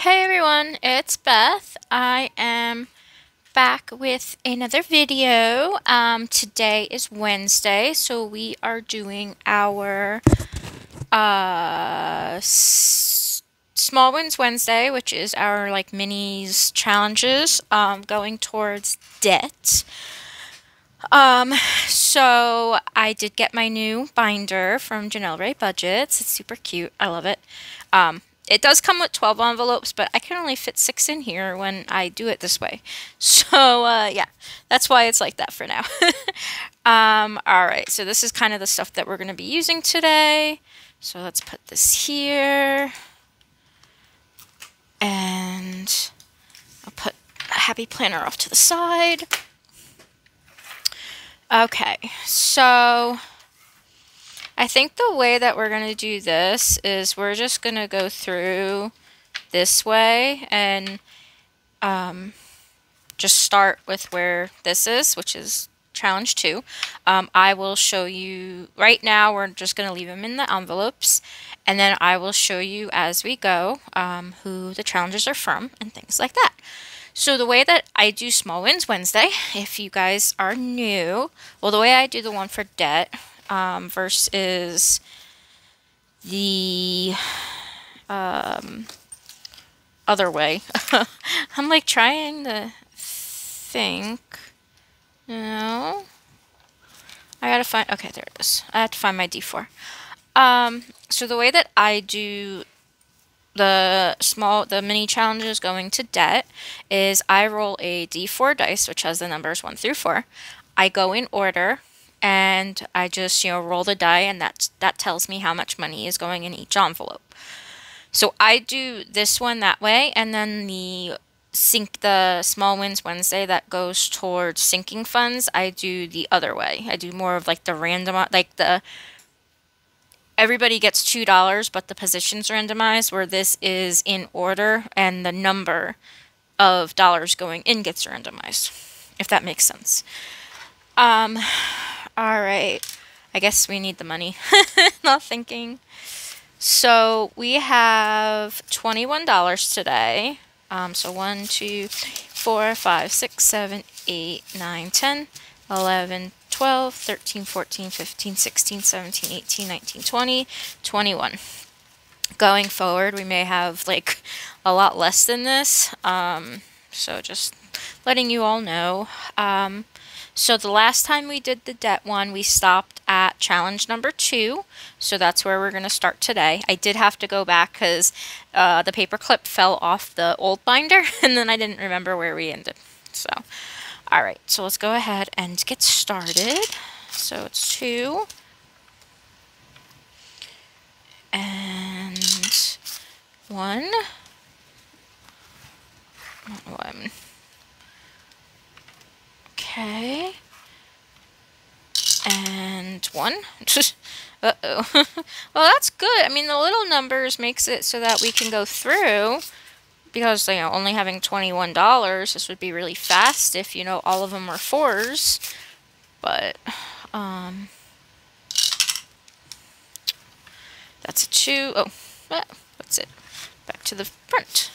Hey everyone, it's Beth. I am back with another video. Um, today is Wednesday, so we are doing our uh, Small Wins Wednesday, which is our like minis challenges um, going towards debt. Um, so I did get my new binder from Janell Rae Budgets. It's super cute. I love it. Um, it does come with 12 envelopes, but I can only fit six in here when I do it this way. So, uh, yeah, that's why it's like that for now. um, all right, so this is kind of the stuff that we're going to be using today. So let's put this here. And I'll put a happy planner off to the side. Okay, so I think the way that we're going to do this is we're just going to go through this way and um, just start with where this is, which is challenge two. Um, I will show you, right now we're just going to leave them in the envelopes, and then I will show you as we go um, who the challenges are from and things like that. So the way that I do Small Wins Wednesday, if you guys are new, well, the way I do the one for debt um, versus the um, other way. I'm like trying to think. No. I gotta find, okay, there it is. I have to find my D4. Um, so the way that I do the small, the mini challenges going to debt is I roll a d4 dice, which has the numbers 1 through 4. I go in order and I just, you know, roll the die and that, that tells me how much money is going in each envelope. So I do this one that way and then the sink the small wins Wednesday that goes towards sinking funds, I do the other way. I do more of like the random, like the everybody gets $2, but the positions randomized, where this is in order and the number of dollars going in gets randomized, if that makes sense. Um, all right. I guess we need the money. Not thinking. So we have $21 today. Um, so 1, 2, 4, 5, 6, 7, 8, 9, 10, 11, 12, 13, 14, 15, 16, 17, 18, 19, 20, 21. Going forward, we may have like a lot less than this. Um, so just letting you all know. Um, so the last time we did the debt one, we stopped at challenge number two. So that's where we're going to start today. I did have to go back because uh, the paper clip fell off the old binder and then I didn't remember where we ended. So all right, so let's go ahead and get started. So it's two. And one. One. Okay. And one. Uh-oh. well, that's good. I mean, the little numbers makes it so that we can go through because you know only having $21 this would be really fast if you know all of them were fours but um that's a two. oh what's it back to the front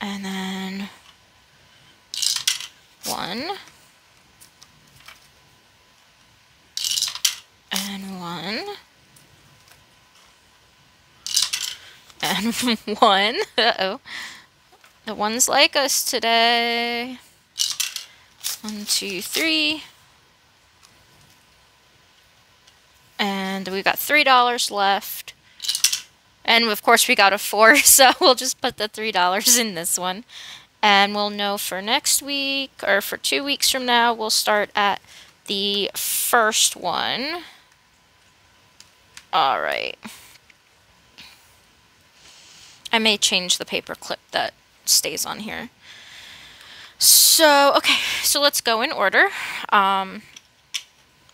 and then one and one And one. Uh-oh. The one's like us today. One, two, three. And we got $3 left. And of course we got a 4, so we'll just put the $3 in this one. And we'll know for next week, or for two weeks from now, we'll start at the first one. Alright. I may change the paper clip that stays on here. So, okay, so let's go in order. Um,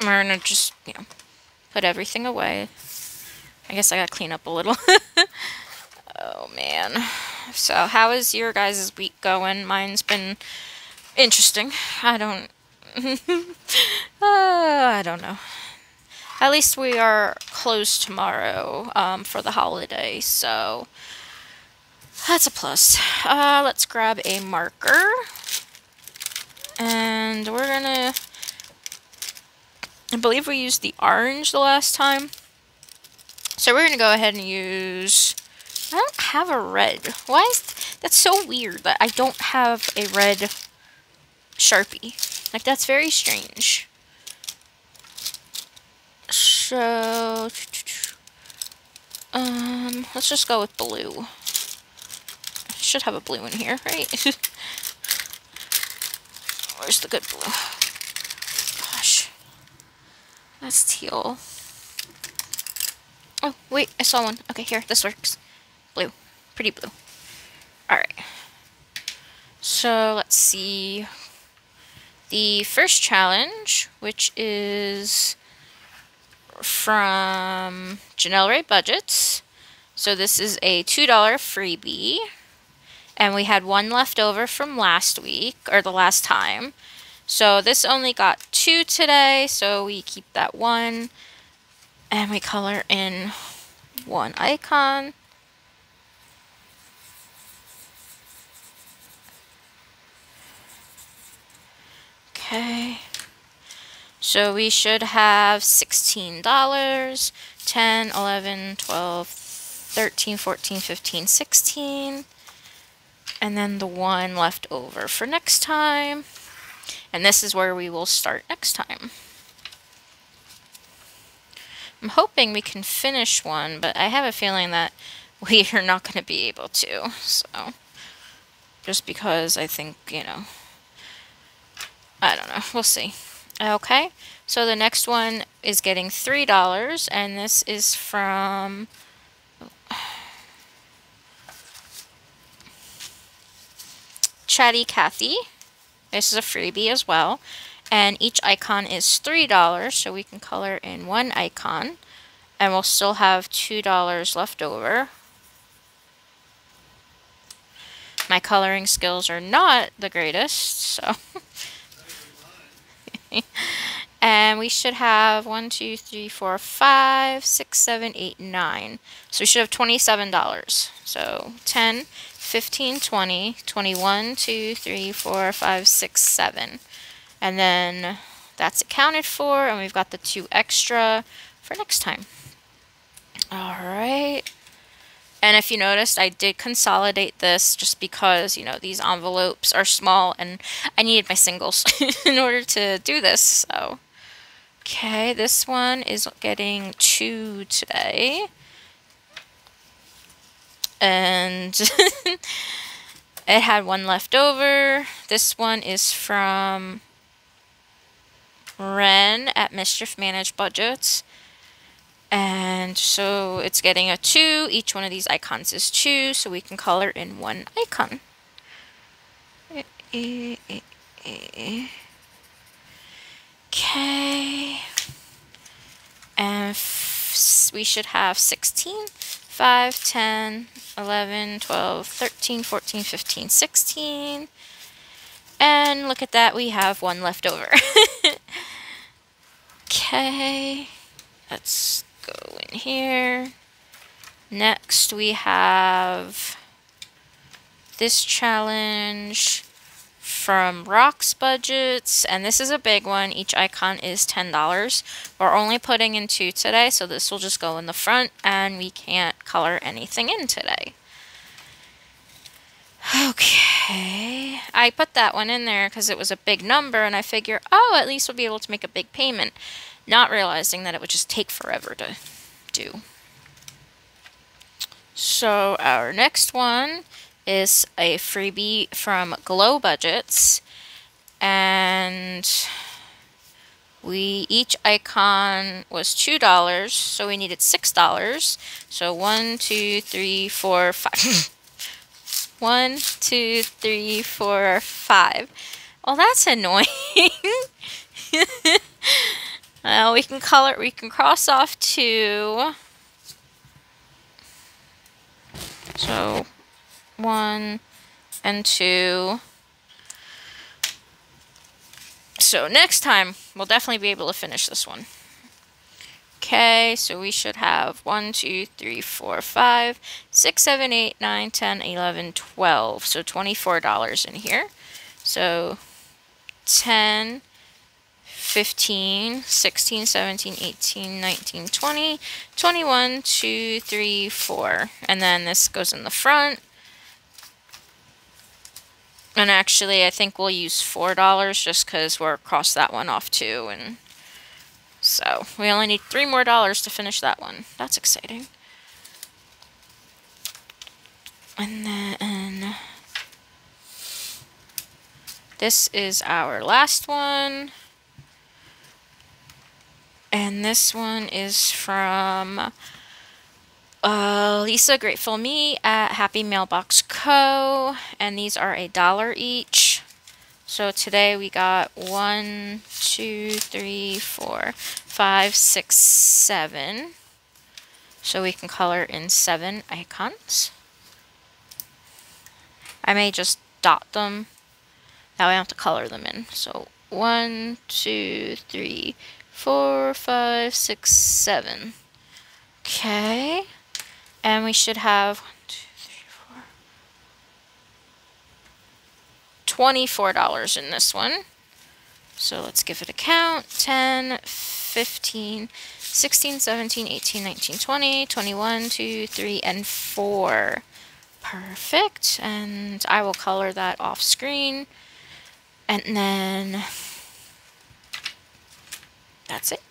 we're to just, you know, put everything away. I guess I got to clean up a little. oh, man. So, how is your guys' week going? Mine's been interesting. I don't... uh, I don't know. At least we are closed tomorrow um, for the holiday, so that's a plus. Uh, let's grab a marker. And we're gonna... I believe we used the orange the last time. So we're gonna go ahead and use... Have a red. Why is... Th that's so weird that I don't have a red Sharpie. Like, that's very strange. So... Um, let's just go with blue. Should have a blue in here, right? Where's the good blue? Gosh. That's teal. Oh, wait, I saw one. Okay, here, this works. Blue. Pretty blue. Alright. So, let's see. The first challenge, which is from Janell Rae Budgets. So this is a $2 freebie. And we had one left over from last week, or the last time. So this only got two today, so we keep that one. And we color in one icon. Okay. So we should have $16, 10, 11, 12, 13, 14, 15, 16. And then the one left over for next time. And this is where we will start next time. I'm hoping we can finish one, but I have a feeling that we are not going to be able to. So, just because I think, you know, I don't know. We'll see. Okay, so the next one is getting $3, and this is from... Chatty Kathy. This is a freebie as well. And each icon is $3, so we can color in one icon. And we'll still have $2 left over. My coloring skills are not the greatest, so... and we should have one, two, three, four, five, six, seven, eight, nine. So we should have $27. So 10, 15, 20, 21, 2, 3, 4, 5, 6, 7. And then that's accounted for, and we've got the two extra for next time. All right. And if you noticed, I did consolidate this just because, you know, these envelopes are small and I needed my singles in order to do this. So, okay, this one is getting two today. And it had one left over. This one is from Wren at Mischief Managed Budgets. And so it's getting a 2. Each one of these icons is 2, so we can color in one icon. Eh, eh, eh, Okay. And we should have 16, 5, 10, 11, 12, 13, 14, 15, 16. And look at that, we have one left over. okay. Let's go in here. Next we have this challenge from Rox Budgets, and this is a big one. Each icon is $10. We're only putting in two today, so this will just go in the front, and we can't color anything in today. Okay, I put that one in there because it was a big number, and I figure, oh, at least we'll be able to make a big payment not realizing that it would just take forever to do. So our next one is a freebie from Glo Budgets. And we each icon was two dollars so we needed six dollars. So one two three four five. One two three four five. Well that's annoying. Uh, we can color, we can cross off two. So, one and two. So next time, we'll definitely be able to finish this one. Okay, so we should have 1, 2, 3, 4, 5, 6, 7, 8, 9, 10, 11, 12. So $24 in here. So 10, 15, 16, 17, 18, 19, 20, 21, 2, 3, 4. And then this goes in the front. And actually, I think we'll use $4 just because we're across that one off too. And so we only need three more dollars to finish that one. That's exciting. And then this is our last one. And this one is from uh, Lisa Grateful Me at Happy Mailbox Co. And these are a dollar each. So today we got one, two, three, four, five, six, seven. So we can color in seven icons. I may just dot them. Now I have to color them in. So one, two, three, four, five, six, seven. Okay. And we should have $24 in this one. So let's give it a count. 10, 15, 16, 17, 18, 19, 20, 21, 2, 3, and 4. Perfect. And I will color that off screen. And then that's it.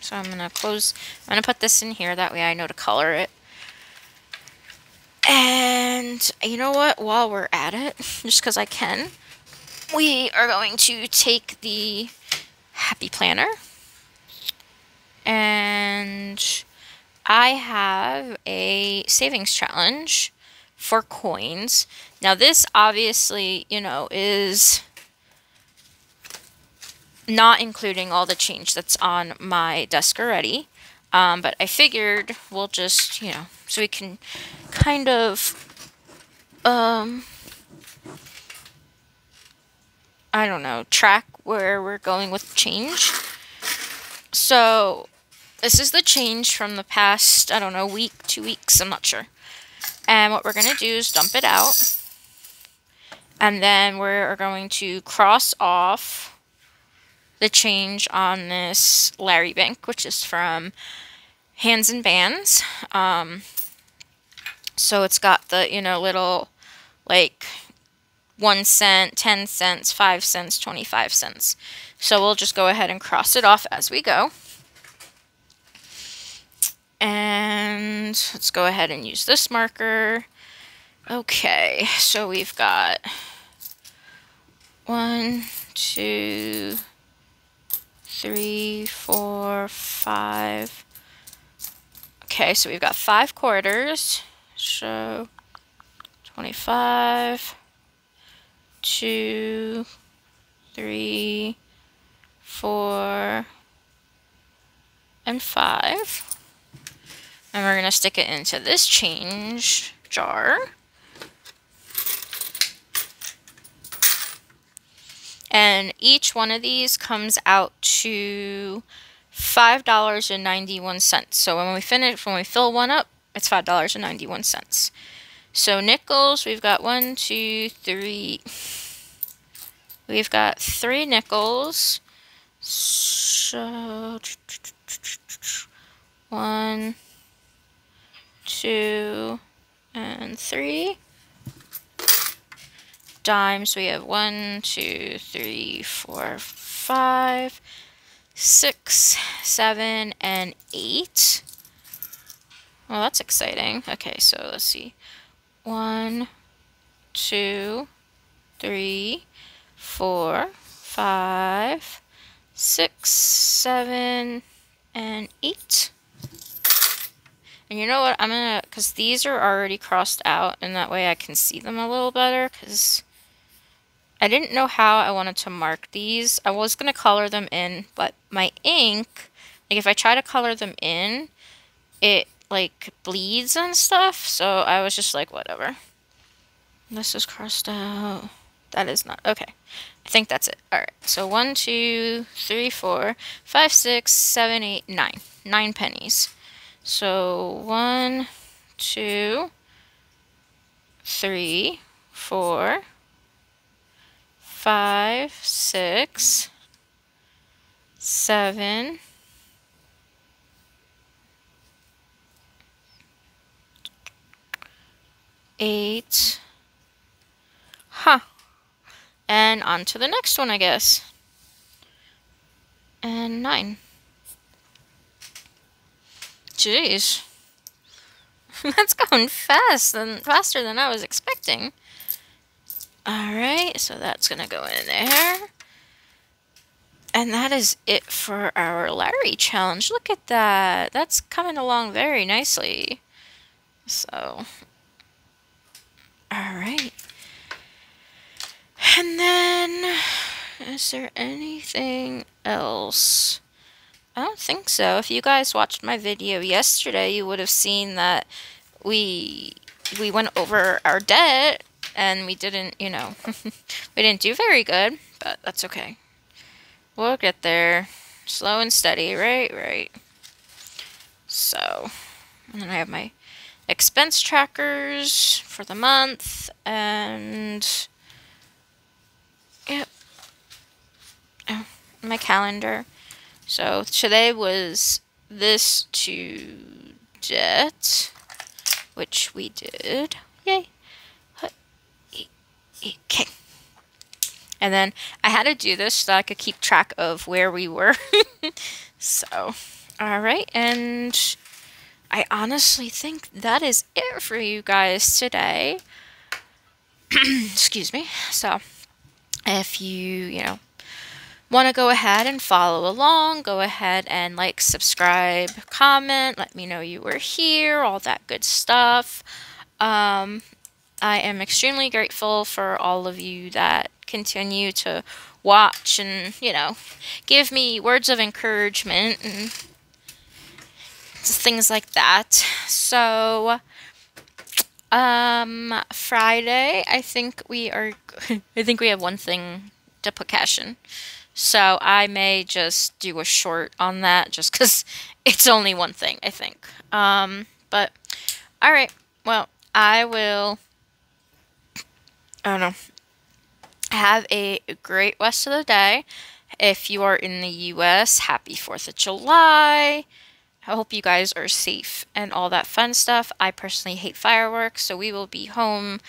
So I'm going to close, I'm going to put this in here. That way I know to color it. And you know what? While we're at it, just because I can, we are going to take the Happy Planner. And I have a savings challenge for coins. Now this obviously, you know, is not including all the change that's on my desk already. Um, but I figured we'll just, you know, so we can kind of, um, I don't know, track where we're going with change. So this is the change from the past, I don't know, week, two weeks, I'm not sure. And what we're going to do is dump it out. And then we're going to cross off the change on this Larry Bank, which is from Hands and Bands. Um, so it's got the, you know, little like 1 cent, 10 cents, 5 cents, 25 cents. So we'll just go ahead and cross it off as we go. And let's go ahead and use this marker. Okay, so we've got one, two, three, four, five. Okay, so we've got five quarters. So 25, 2, 3, 4, and 5. And we're going to stick it into this change jar. And each one of these comes out to $5.91. So when we finish, when we fill one up, it's $5.91. So nickels, we've got one, two, three. We've got three nickels. So one, two, and three. Dimes, we have one, two, three, four, five, six, seven, and eight. Well, that's exciting. Okay, so let's see. One, two, three, four, five, six, seven, and eight. And you know what? I'm going to, because these are already crossed out, and that way I can see them a little better, because I didn't know how I wanted to mark these. I was going to color them in, but my ink, like if I try to color them in, it like bleeds and stuff. So I was just like, whatever. This is crossed out. That is not. Okay. I think that's it. All right. So one, two, three, four, five, six, seven, eight, nine. nine pennies. So one, two, three, four, five, six, seven, eight, huh. And on to the next one, I guess. And nine. Jeez. That's going fast and faster than I was expecting. Alright, so that's gonna go in there. And that is it for our Larry challenge. Look at that. That's coming along very nicely. So, alright. And then, is there anything else? I don't think so. If you guys watched my video yesterday, you would have seen that we we went over our debt and we didn't, you know, we didn't do very good, but that's okay. We'll get there. Slow and steady, right? Right. So, and then I have my expense trackers for the month and yep. Oh, my calendar. So today was this to jet, which we did. Yay. Okay. And then I had to do this so I could keep track of where we were. so, all right. And I honestly think that is it for you guys today. Excuse me. So, if you, you know, want to go ahead and follow along, go ahead and like, subscribe, comment, let me know you were here, all that good stuff. Um, I am extremely grateful for all of you that continue to watch and, you know, give me words of encouragement and things like that. So, um, Friday, I think we are, I think we have one thing to put cash in. So I may just do a short on that just because it's only one thing, I think. Um, but, alright. Well, I will, I don't know, have a great rest of the day. If you are in the U.S., happy 4th of July. I hope you guys are safe and all that fun stuff. I personally hate fireworks, so we will be home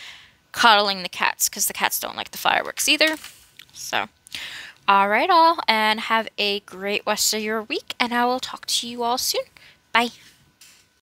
cuddling the cats because the cats don't like the fireworks either. So, all right, all, and have a great rest of your week, and I will talk to you all soon. Bye.